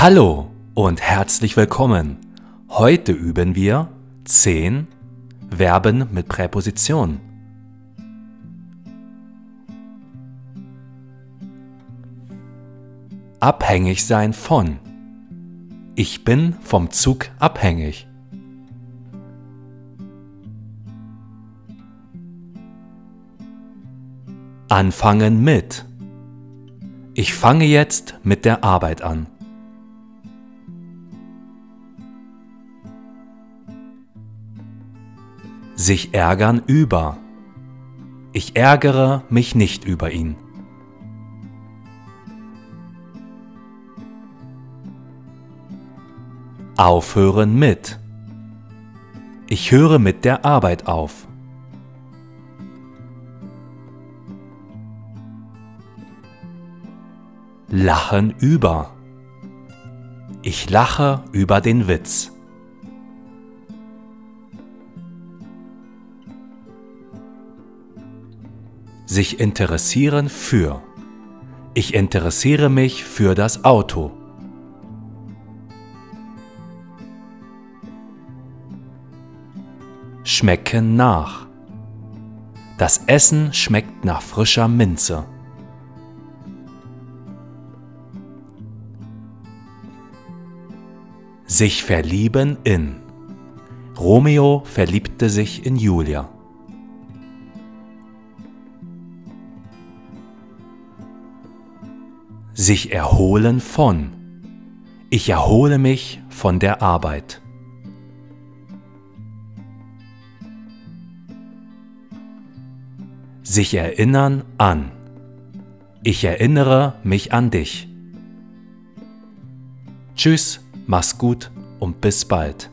Hallo und herzlich willkommen. Heute üben wir 10 Verben mit Präposition. Abhängig sein von. Ich bin vom Zug abhängig. Anfangen mit. Ich fange jetzt mit der Arbeit an. Sich ärgern über. Ich ärgere mich nicht über ihn. Aufhören mit. Ich höre mit der Arbeit auf. Lachen über. Ich lache über den Witz. Sich interessieren für. Ich interessiere mich für das Auto. Schmecken nach. Das Essen schmeckt nach frischer Minze. Sich verlieben in. Romeo verliebte sich in Julia. Sich erholen von. Ich erhole mich von der Arbeit. Sich erinnern an. Ich erinnere mich an dich. Tschüss. Mach's gut und bis bald.